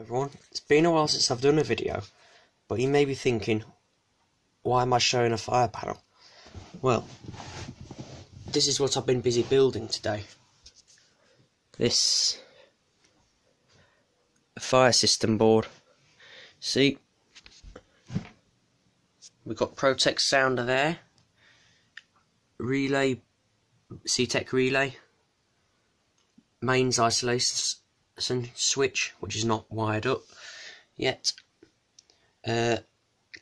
everyone, it's been a while since I've done a video, but you may be thinking, why am I showing a fire panel? Well, this is what I've been busy building today. This fire system board. See, we've got Protec sounder there, relay, C-tec relay, mains isolation switch, which is not wired up yet. Uh,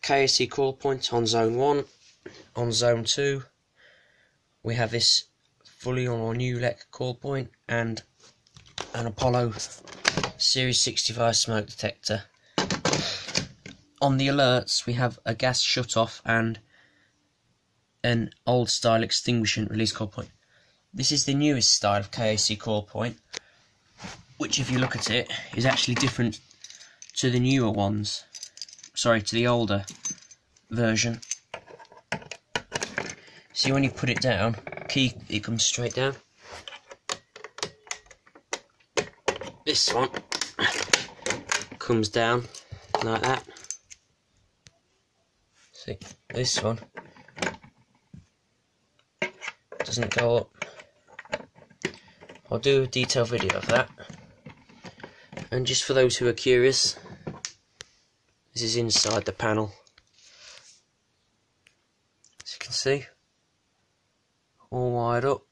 KAC call point on zone 1. On zone 2, we have this Fulleon our Newlec call point and an Apollo Series 65 smoke detector. On the alerts, we have a gas shut-off and an old style extinguishant release call point. This is the newest style of KAC call point which if you look at it is actually different to the newer ones. Sorry to the older version. See when you put it down key it comes straight down. This one comes down like that. See this one doesn't go up. I'll do a detailed video of that and just for those who are curious this is inside the panel. As you can see all wired up.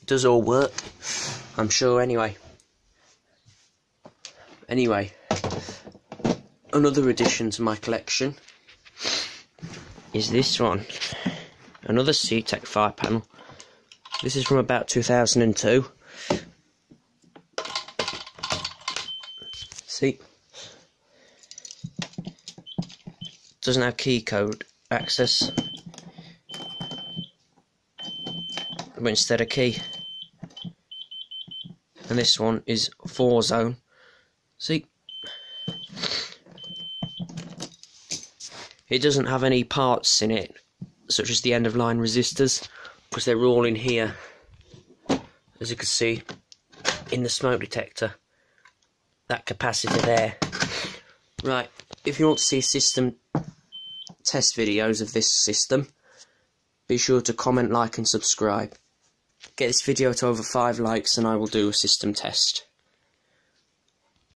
It does all work I'm sure anyway. Anyway another addition to my collection is this one. Another C-tec fire panel. This is from about 2002 See? Doesn't have key code access. But instead a key. And this one is 4 zone. See? It doesn't have any parts in it, such as the end of line resistors, because they're all in here, as you can see, in the smoke detector that capacitor there. Right, if you want to see system test videos of this system, be sure to comment, like and subscribe. Get this video to over 5 likes and I will do a system test.